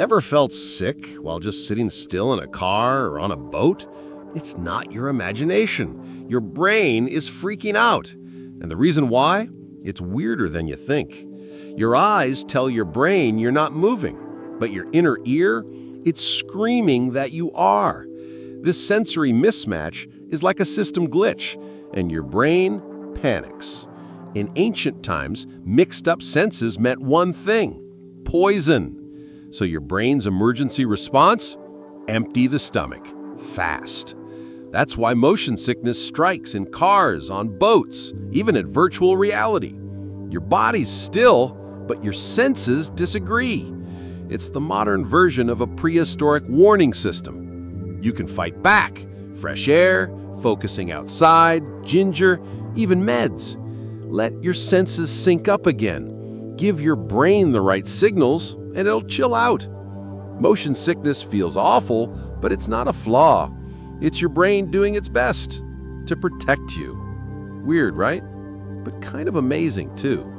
Ever felt sick while just sitting still in a car or on a boat? It's not your imagination. Your brain is freaking out. And the reason why? It's weirder than you think. Your eyes tell your brain you're not moving, but your inner ear, it's screaming that you are. This sensory mismatch is like a system glitch, and your brain panics. In ancient times, mixed up senses meant one thing poison. So your brain's emergency response? Empty the stomach. Fast. That's why motion sickness strikes in cars, on boats, even at virtual reality. Your body's still, but your senses disagree. It's the modern version of a prehistoric warning system. You can fight back. Fresh air, focusing outside, ginger, even meds. Let your senses sync up again. Give your brain the right signals, and it'll chill out. Motion sickness feels awful, but it's not a flaw. It's your brain doing its best to protect you. Weird, right? But kind of amazing, too.